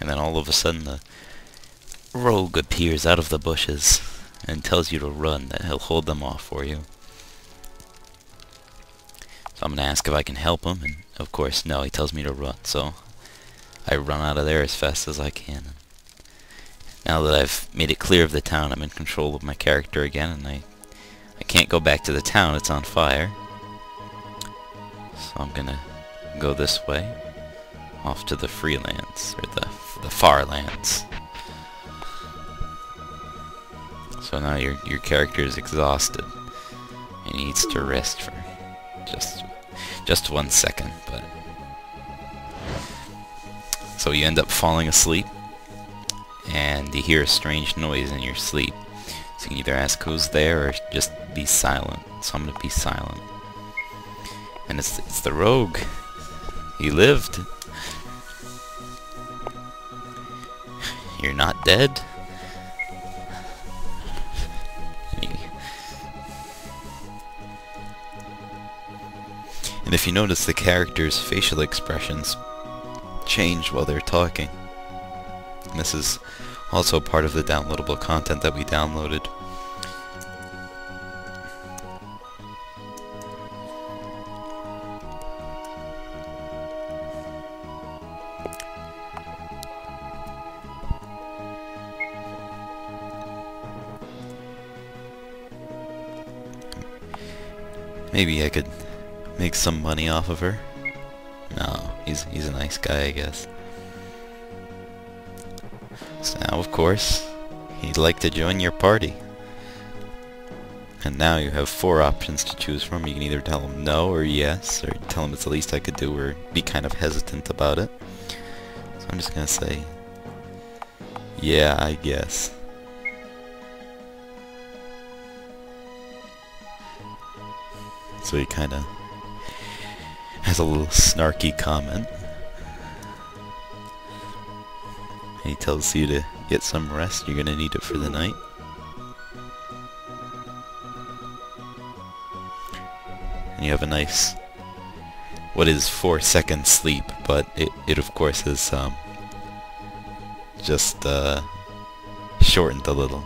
And then all of a sudden the rogue appears out of the bushes and tells you to run, that he'll hold them off for you. So I'm going to ask if I can help him, and of course, no, he tells me to run, so I run out of there as fast as I can. Now that I've made it clear of the town, I'm in control of my character again, and I, I can't go back to the town, it's on fire. So I'm gonna go this way, off to the freelance, or the, the far lands. So now your your character is exhausted. He needs to rest for just just one second, but so you end up falling asleep and you hear a strange noise in your sleep. So you can either ask who's there or just be silent. So I'm gonna be silent. And it's it's the rogue. He lived. You're not dead. And if you notice, the characters' facial expressions change while they're talking. And this is also part of the downloadable content that we downloaded. Maybe I could make some money off of her. No, he's he's a nice guy, I guess. So now, of course, he'd like to join your party. And now you have four options to choose from. You can either tell him no or yes, or tell him it's the least I could do, or be kind of hesitant about it. So I'm just gonna say, yeah, I guess. So he kind of has a little snarky comment. He tells you to get some rest, you're gonna need it for the night. And you have a nice, what is four second sleep, but it, it of course is um, just uh, shortened a little.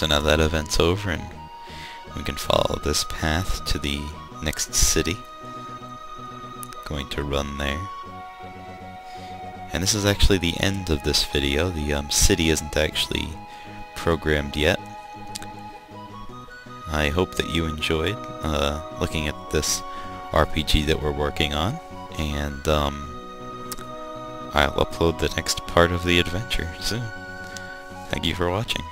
So now that event's over and we can follow this path to the next city. Going to run there. And this is actually the end of this video. The um, city isn't actually programmed yet. I hope that you enjoyed uh, looking at this RPG that we're working on. And um, I'll upload the next part of the adventure soon. Thank you for watching.